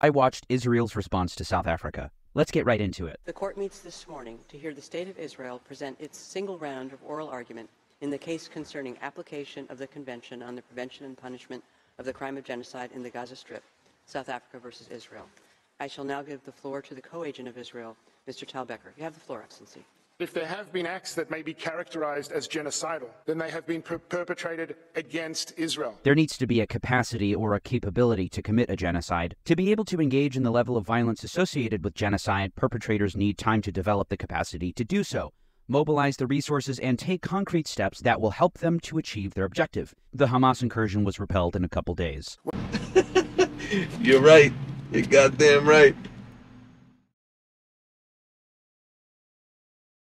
I watched Israel's response to South Africa. Let's get right into it. The court meets this morning to hear the State of Israel present its single round of oral argument in the case concerning application of the Convention on the Prevention and Punishment of the Crime of Genocide in the Gaza Strip, South Africa versus Israel. I shall now give the floor to the co-agent of Israel, Mr. Tal Becker. You have the floor, Excellency. If there have been acts that may be characterized as genocidal, then they have been per- perpetrated against Israel. There needs to be a capacity or a capability to commit a genocide. To be able to engage in the level of violence associated with genocide, perpetrators need time to develop the capacity to do so, mobilize the resources, and take concrete steps that will help them to achieve their objective. The Hamas incursion was repelled in a couple days. You're right. You're goddamn right.